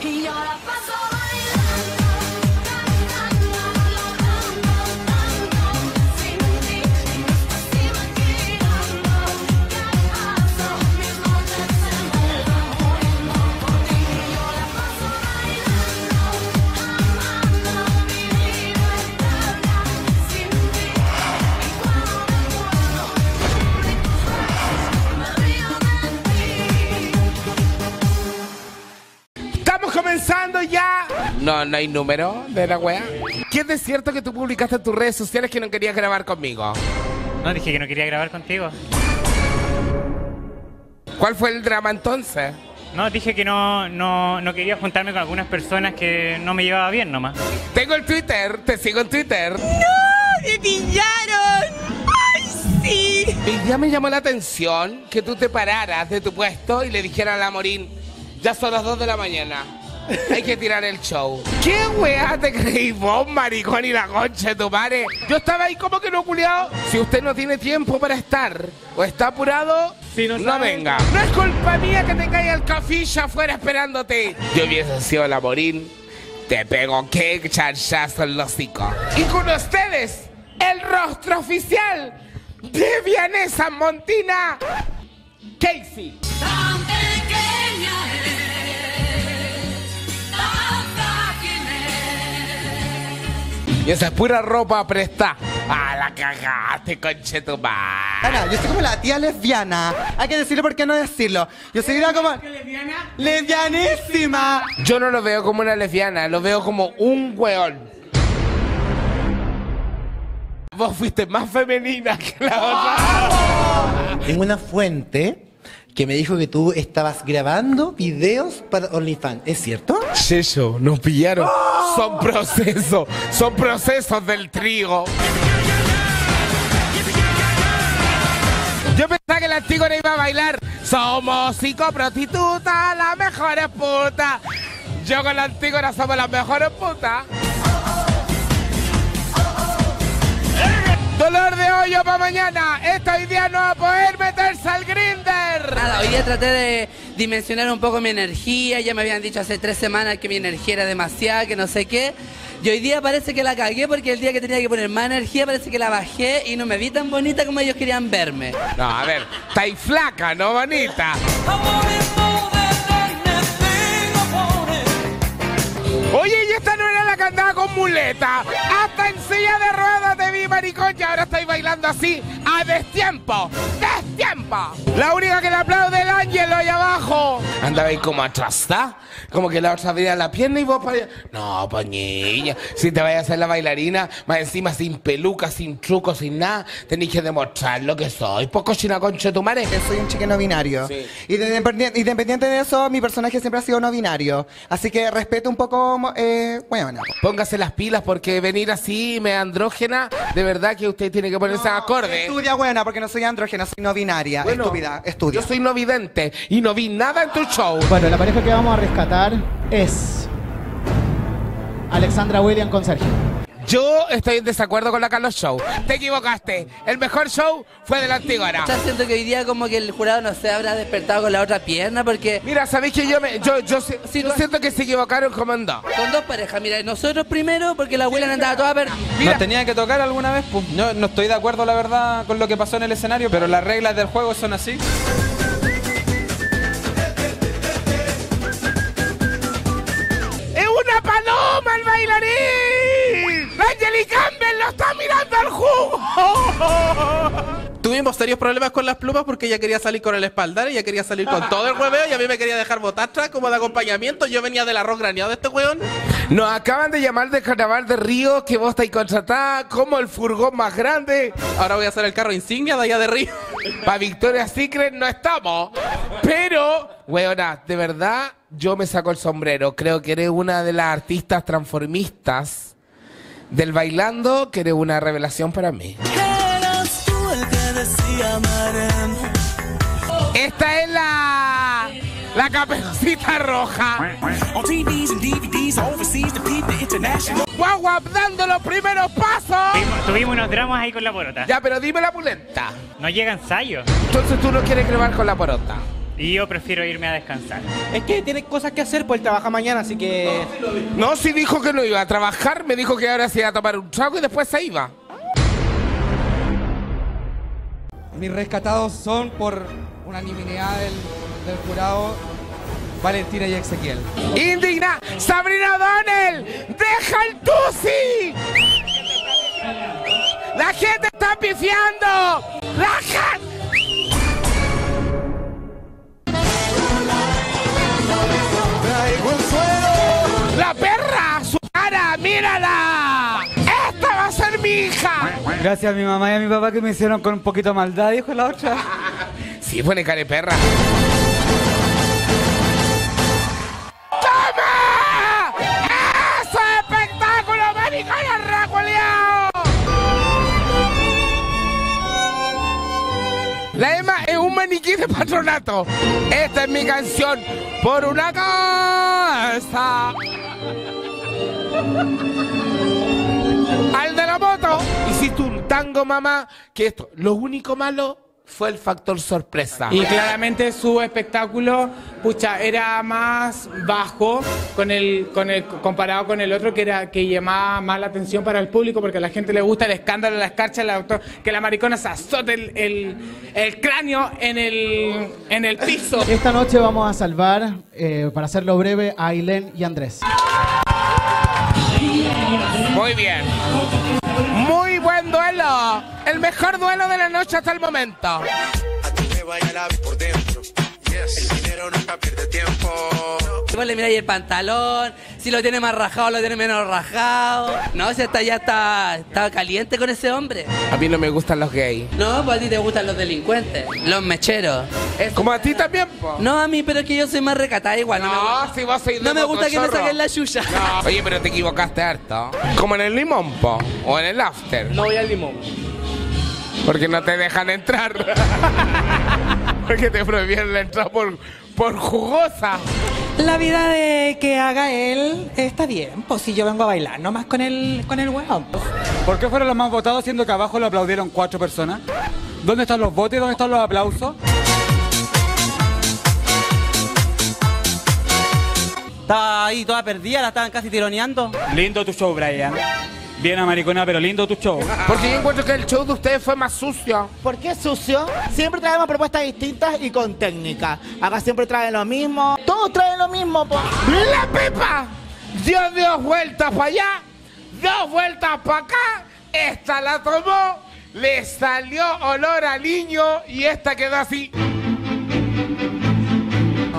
Y yo No, no hay número de la wea. ¿Qué es cierto que tú publicaste en tus redes sociales que no querías grabar conmigo? No, dije que no quería grabar contigo. ¿Cuál fue el drama entonces? No, dije que no, no, no quería juntarme con algunas personas que no me llevaba bien nomás. Tengo el Twitter, te sigo en Twitter. ¡Me pillaron! ¡Ay, sí! Y ya me llamó la atención que tú te pararas de tu puesto y le dijeras a la Morín, ya son las 2 de la mañana. Hay que tirar el show. ¿Qué weá te creí vos, maricón y la concha de tu madre? Yo estaba ahí como que no culiado. Si usted no tiene tiempo para estar o está apurado, no, venga. No es culpa mía que tengáis el cafilla afuera esperándote. Yo hubiese sido la Morín. Te pego que charchazo en los hocico. Y con ustedes, el rostro oficial de Vianesa Montina, Casey. Y esa es pura ropa prestada. Ah, la cagaste, conchetumar. Ana, yo soy como la tía lesbiana. Hay que decirlo, ¿por qué no decirlo? Yo soy una como... ¿Lesbiana? ¡Lesbianísima! Yo no lo veo como una lesbiana, lo veo como un weón. Vos fuiste más femenina que la otra. Tengo una fuente que me dijo que tú estabas grabando videos para OnlyFans. ¿Es cierto? Checho, nos pillaron. Son procesos, son procesos del trigo. Yo pensaba que la antigua iba a bailar. Somos cinco prostitutas, las mejores putas. Yo con la antigua somos las mejores putas. Dolor de hoyo para mañana. Esta día no va a poder meterse al grinder. Nada, hoy día traté de dimensionar un poco mi energía. Ya me habían dicho hace tres semanas que mi energía era demasiada, que no sé qué. Y hoy día parece que la cagué porque el día que tenía que poner más energía parece que la bajé y no me vi tan bonita como ellos querían verme. No, a ver, estáis flaca, no bonita. Oye, y esta no era la que andaba con Hasta en silla de ruedas te vi, maricón, y ahora estoy bailando así a destiempo. ¡Destiempo! La única que le aplaude el ángel ahí abajo. Andaba ahí como atrasada. Como que la otra abría la pierna y vos para allá. No, pañilla. Si te vayas a hacer la bailarina, más encima sin peluca, sin truco, sin nada, tenéis que demostrar lo que soy. Poco china concha de tu madre. Que soy un chico no binario. Sí. Y de- independiente, independiente de eso, mi personaje siempre ha sido no binario. Así que respeto un poco, eh, bueno. Póngase las pilas porque venir así, me andrógena, de verdad que usted tiene que ponerse acorde. Estudia buena, porque no soy andrógena, soy no binaria. Bueno, Estúpida, estudia. Yo soy no vidente y no vi nada en tu show. Bueno, la pareja que vamos a rescatar es Alexandra William con Sergio. Yo estoy en desacuerdo con la Carlos Show. Te equivocaste. El mejor show fue de la Antigua. Ya siento que hoy día como que el jurado no se habrá despertado con la otra pierna porque Mira, ¿sabéis que yo me, yo, yo, si- Sí, yo siento que se equivocaron como en dos? con dos parejas, mira, nosotros primero porque la abuela andaba toda perdida. Mira. Nos tenía que tocar alguna vez, pues. No, no estoy de acuerdo, la verdad, con lo que pasó en el escenario, pero las reglas del juego son así. Está mirando al jugo! Tuvimos serios problemas con las plumas porque ella quería salir con el espaldar, ella quería salir con todo el hueveo y a mí me quería dejar botar atrás como de acompañamiento. Yo venía del arroz graneado de este weón. Nos acaban de llamar de Carnaval de Río que vos estáis contratada como el furgón más grande. Ahora voy a hacer el carro insignia de allá de Río. Para Victoria's Secret no estamos. Pero, weona, de verdad, yo me saco el sombrero. Creo que eres una de las artistas transformistas del bailando, que eres una revelación para mí. Eras tú el que decía amaré. Esta es la. La caperucita roja. Guagua dando los primeros pasos. Tuvimos, tuvimos unos dramas ahí con la porota. Ya, pero dime la pulenta. No llega ensayo. Entonces tú no quieres grabar con la porota. Y yo prefiero irme a descansar. Es que tiene cosas que hacer, pues él trabaja mañana, así que. No, si dijo que no iba a trabajar, me dijo que ahora se iba a tomar un trago y después se iba. Mis rescatados son por unanimidad del, del jurado Valentina y Ezequiel. Indigna, Sabrina O'Donnell, deja el tusi. La gente está pifiando. La gente. Perra, su cara, mírala. Esta va a ser mi hija. Gracias a mi mamá y a mi papá que me hicieron con un poquito de maldad, dijo la otra. Sí, pone cara de perra. La Emma es un maniquí de patronato. Esta es mi canción por una casa. Al de la moto. Hiciste un tango, mamá. Que esto, lo único malo fue el factor sorpresa. Y claramente su espectáculo, pucha, era más bajo con el, con el, comparado con el otro que era que llamaba más la atención para el público porque a la gente le gusta el escándalo, la escarcha, el autor, que la maricona se azote el, el, el cráneo en el, en el piso. Esta noche vamos a salvar, eh, para hacerlo breve, a Ailén y Andrés. Muy bien. Muy buen duelo. El mejor duelo de la noche hasta el momento. Vos le miráis el pantalón, si lo tiene más rajado, lo tiene menos rajado. No, si está, ya está, está caliente con ese hombre. A mí no me gustan los gays. No, pues a ti te gustan los delincuentes, los mecheros. Como a ti también, po. No, a mí, pero es que yo soy más recatada igual. No, me No, gusta, si vos sois no me gusta que me saquen la chucha. No. Oye, pero te equivocaste harto. Como en el limón, po. O en el after. No voy al limón. Porque no te dejan entrar. Porque te prohibieron la entrada por, por jugosa. La vida de que haga él está bien, pues si yo vengo a bailar, nomás con el, con el weón. ¿Por qué fueron los más votados siendo que abajo lo aplaudieron cuatro personas? ¿Dónde están los votos y dónde están los aplausos? Estaba ahí toda perdida, la estaban casi tironeando. Lindo tu show, Brian. Bien amaricona, pero lindo tu show. Porque yo encuentro que el show de ustedes fue más sucio. ¿Por qué sucio? Siempre traemos propuestas distintas y con técnica. Acá siempre traen lo mismo. Todos traen lo mismo, po. ¡La Pepa! Dio dos vueltas para allá, dos vueltas para acá. Esta la tomó, le salió olor a niño y esta quedó así.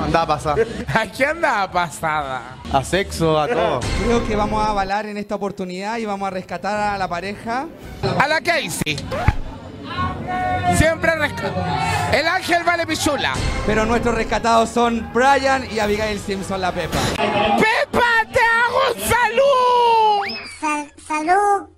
Andaba pasada. ¿A qué andaba pasada? A sexo, a todo. Creo que vamos a avalar en esta oportunidad y vamos a rescatar a la pareja. A la Casey. Siempre rescata. El ángel vale pichula. Pero nuestros rescatados son Brian y Abigail Simpson, la Pepa. ¡Pepa, te hago un salud! salud,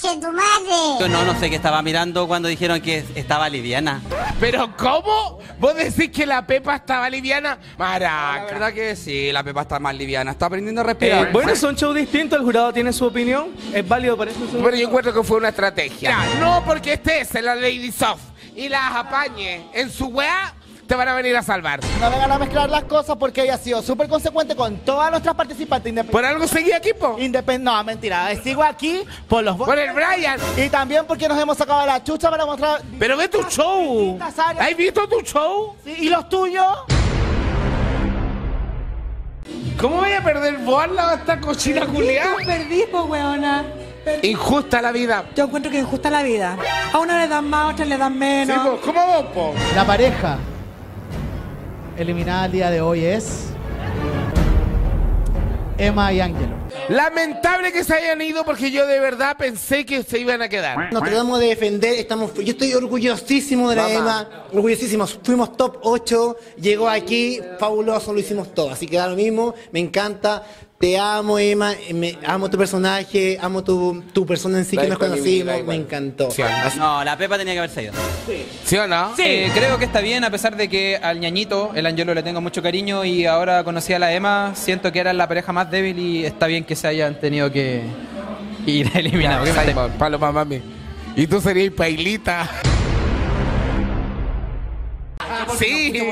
coche tu madre. Yo no, no sé qué estaba mirando cuando dijeron que estaba liviana. ¿Pero cómo? ¿Vos decís que la Pepa estaba liviana? Maraca. La verdad que sí, la Pepa está más liviana, está aprendiendo a respirar. Eh, bueno, son shows distintos, el jurado tiene su opinión. Es válido para eso. Pero yo encuentro que fue una estrategia. No porque estés en la Lady Soft y las apañe en su weá, te van a venir a salvar. No vengan a mezclar las cosas porque ella ha sido súper consecuente con todas nuestras participantes. ¿Por algo seguí aquí, po? no, mentira. Sigo aquí por los Por el Brian. Y también porque nos hemos sacado la chucha para mostrar. Pero ve tu show. ¿Has visto tu show? Sí, ¿Y los tuyos? ¿Cómo voy a perder vos al lado de esta cochina culiada? Perdí, pues, weona. Injusta la vida. Yo encuentro que injusta la vida. A uno le dan más, a otro le dan menos. Sí, po, ¿Cómo vos, po? La pareja eliminada el día de hoy es Emma y Ángelo. Lamentable que se hayan ido porque yo de verdad pensé que se iban a quedar. Nos tratamos de defender, estamos, yo estoy orgullosísimo de la Mamá. EMA, orgullosísimos. Fuimos top 8, llegó aquí, fabuloso, lo hicimos todo. Así que da lo mismo, me encanta. Te amo, Emma, me, amo tu personaje, amo tu, tu persona en sí que nos conocimos, me encantó. No, la Pepa tenía que haberse ido. ¿Sí o no? Eh, creo que está bien, a pesar de que al ñañito, el Angelo, le tengo mucho cariño y ahora conocí a la Emma, siento que era la pareja más débil y está bien que se hayan tenido que ir eliminados. Simon, Paloma mami. Y tú serías pailita. Sí.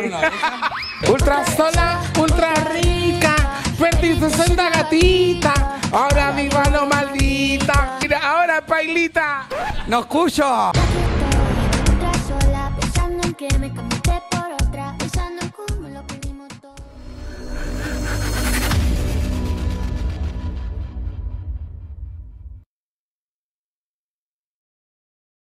Ultra sola, ultra rica. Perdí 60 gatita. Ahora viva lo maldita. Ahora pailita. ¡No escucho!